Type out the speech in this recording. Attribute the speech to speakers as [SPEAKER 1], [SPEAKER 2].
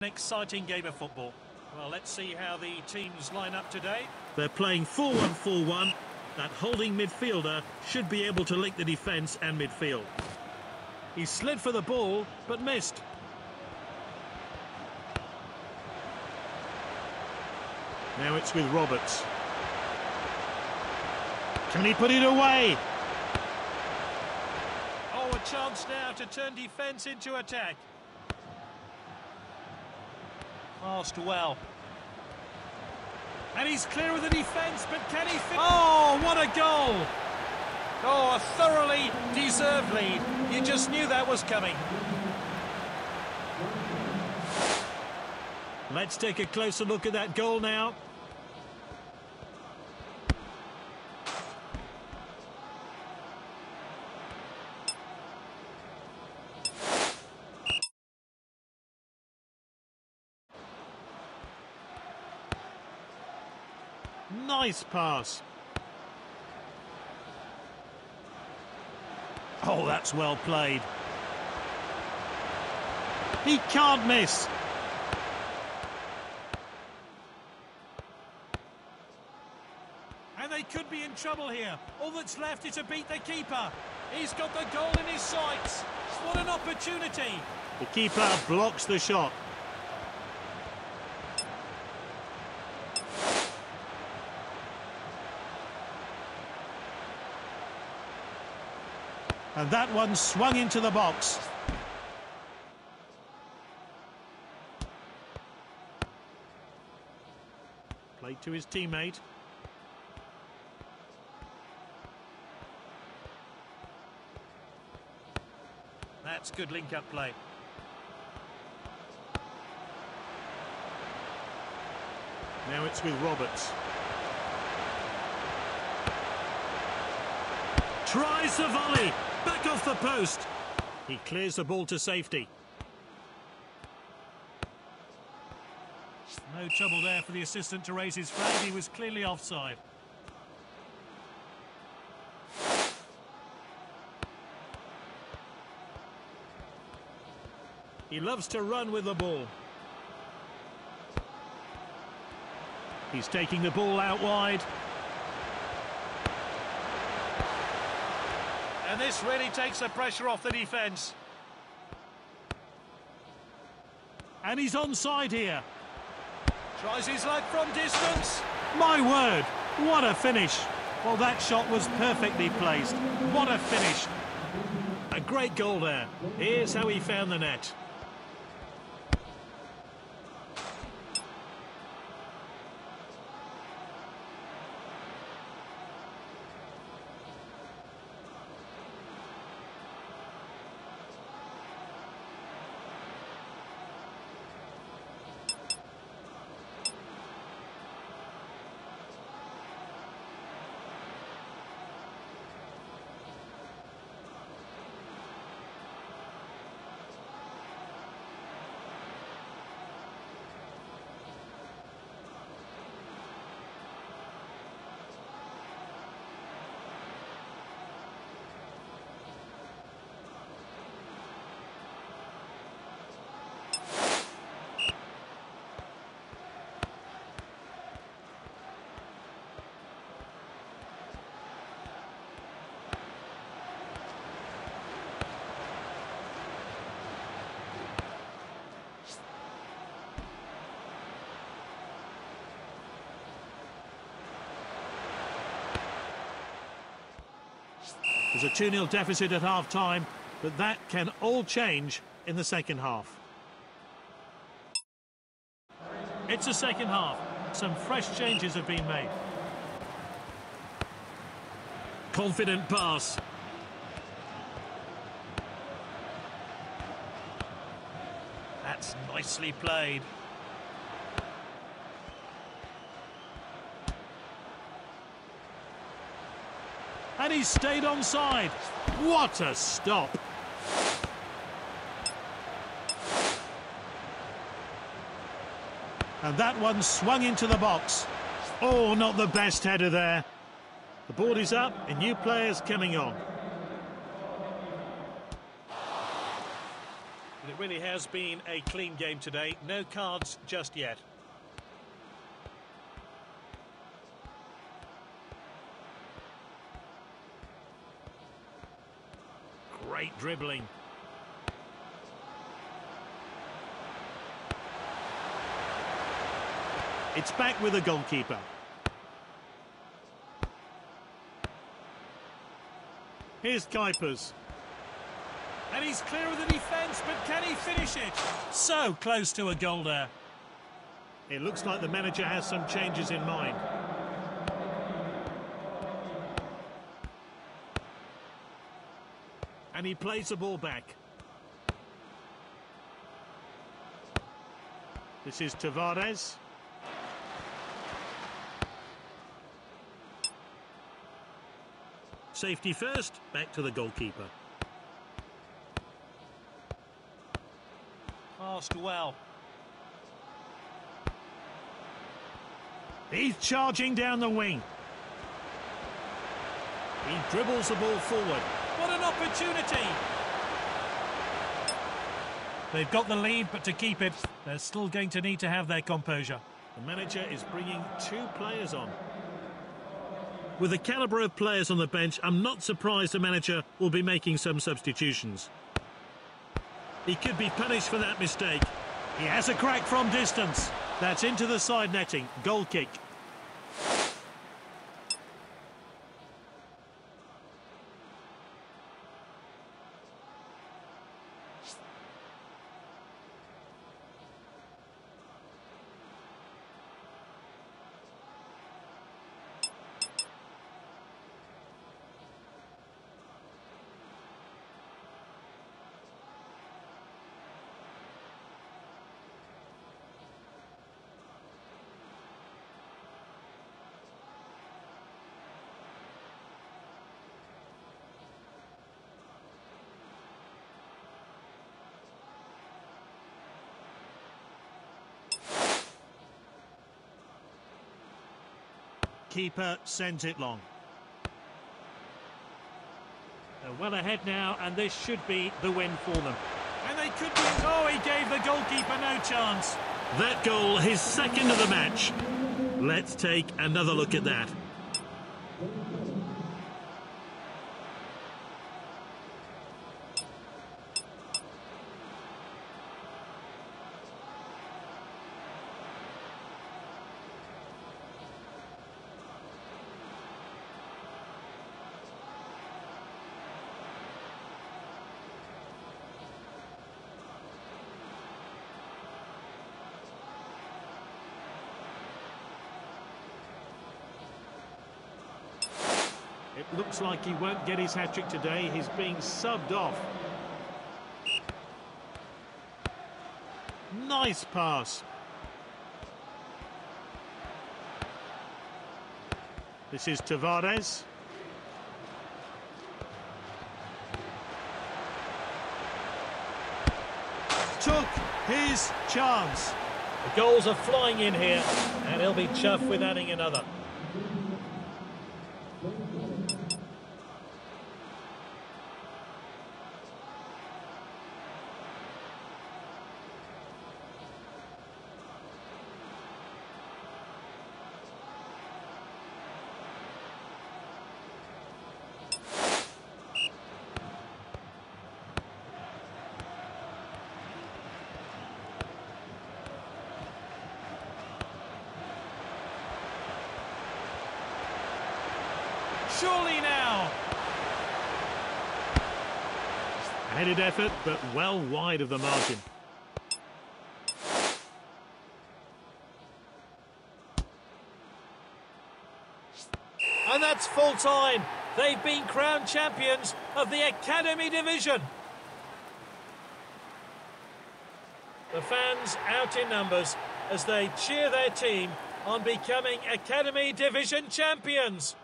[SPEAKER 1] An exciting game of football. Well, let's see how the teams line up today.
[SPEAKER 2] They're playing 4-1-4-1. That holding midfielder should be able to link the defence and midfield. He slid for the ball, but missed. Now it's with Roberts. Can he put it away?
[SPEAKER 1] Oh, a chance now to turn defence into attack. Passed well. And he's clear of the defence, but can he... Oh, what a goal! Oh, a thoroughly deserved lead. You just knew that was coming.
[SPEAKER 2] Let's take a closer look at that goal now. Nice pass. Oh, that's well played. He can't miss.
[SPEAKER 1] And they could be in trouble here. All that's left is to beat the keeper. He's got the goal in his sights. What an opportunity.
[SPEAKER 2] The keeper blocks the shot. And that one swung into the box. Played to his teammate.
[SPEAKER 1] That's good link-up play.
[SPEAKER 2] Now it's with Roberts. Tries the volley. Back off the post. He clears the ball to safety.
[SPEAKER 1] No trouble there for the assistant to raise his flag. He was clearly offside.
[SPEAKER 2] He loves to run with the ball. He's taking the ball out wide.
[SPEAKER 1] And this really takes the pressure off the defence.
[SPEAKER 2] And he's onside here.
[SPEAKER 1] Tries his luck from distance.
[SPEAKER 2] My word, what a finish. Well, that shot was perfectly placed. What a finish. A great goal there. Here's how he found the net. There's a 2-0 deficit at half-time, but that can all change in the second half. It's a second half. Some fresh changes have been made. Confident pass.
[SPEAKER 1] That's nicely played.
[SPEAKER 2] And he stayed onside. What a stop. And that one swung into the box. Oh, not the best header there. The board is up and new players coming on.
[SPEAKER 1] It really has been a clean game today. No cards just yet.
[SPEAKER 2] Great dribbling. It's back with the goalkeeper. Here's Kuipers.
[SPEAKER 1] And he's clear of the defence, but can he finish it?
[SPEAKER 2] So close to a goal there. It looks like the manager has some changes in mind. And he plays the ball back. This is Tavares. Safety first, back to the goalkeeper.
[SPEAKER 1] Passed well.
[SPEAKER 2] He's charging down the wing. He dribbles the ball forward.
[SPEAKER 1] What an opportunity!
[SPEAKER 2] They've got the lead, but to keep it, they're still going to need to have their composure. The manager is bringing two players on. With the calibre of players on the bench, I'm not surprised the manager will be making some substitutions. He could be punished for that mistake. He has a crack from distance. That's into the side netting. Goal kick. Keeper sends it long. They're well ahead now, and this should be the win for them.
[SPEAKER 1] And they could be... Oh, he gave the goalkeeper no chance.
[SPEAKER 2] That goal, his second of the match. Let's take another look at that. Looks like he won't get his hat-trick today. He's being subbed off. Nice pass. This is Tavares. Took his chance.
[SPEAKER 1] The goals are flying in here, and he'll be chuffed with adding another. Surely now.
[SPEAKER 2] Headed effort, but well wide of the margin.
[SPEAKER 1] And that's full time. They've been crowned champions of the Academy Division. The fans out in numbers as they cheer their team on becoming Academy Division champions.